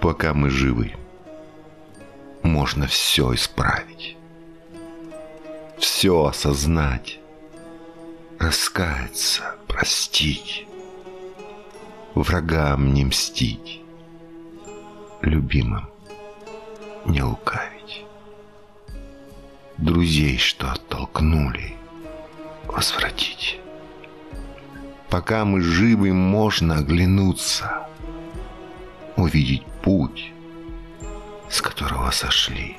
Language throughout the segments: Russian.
Пока мы живы, можно все исправить. Все осознать, раскаяться, простить, врагам не мстить, любимым не лукавить. Друзей, что оттолкнули, возвратить. Пока мы живы, можно оглянуться, увидеть путь, с которого сошли.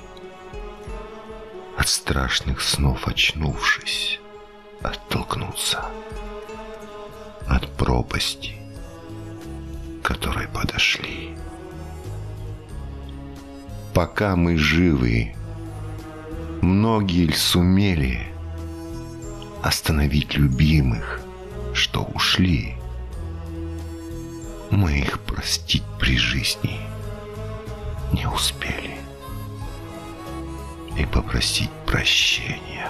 От страшных снов очнувшись, оттолкнуться от пропасти, которой подошли. Пока мы живы, многие ль сумели остановить любимых, что ушли. Мы их простить при жизни не успели и попросить прощения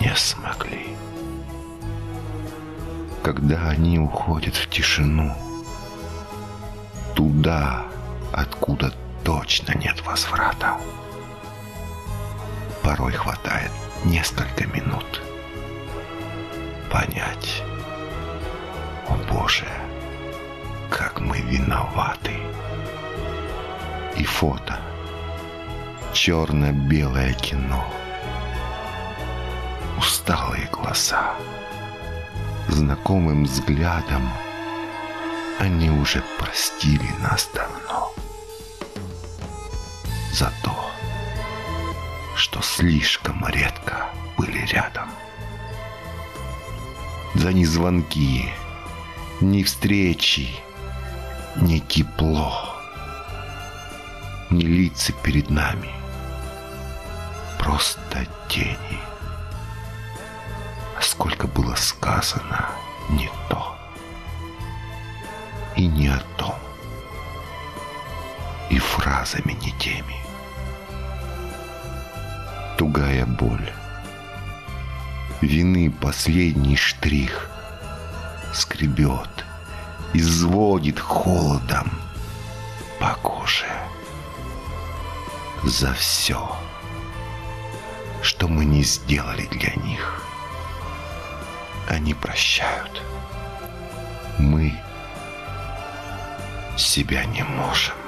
не смогли. Когда они уходят в тишину, туда, откуда точно нет возврата, порой хватает несколько минут понять, о Боже, как мы виноваты. И фото, черно-белое кино, усталые глаза, знакомым взглядом они уже простили нас давно. За то, что слишком редко были рядом. За ни звонки, ни встречи, ни тепло, ни лица перед нами. Просто тени. А сколько было сказано не то и не о том, и фразами не теми тугая боль. Вины последний штрих скребет, изводит холодом по коже. За все, что мы не сделали для них. Они прощают. Мы себя не можем.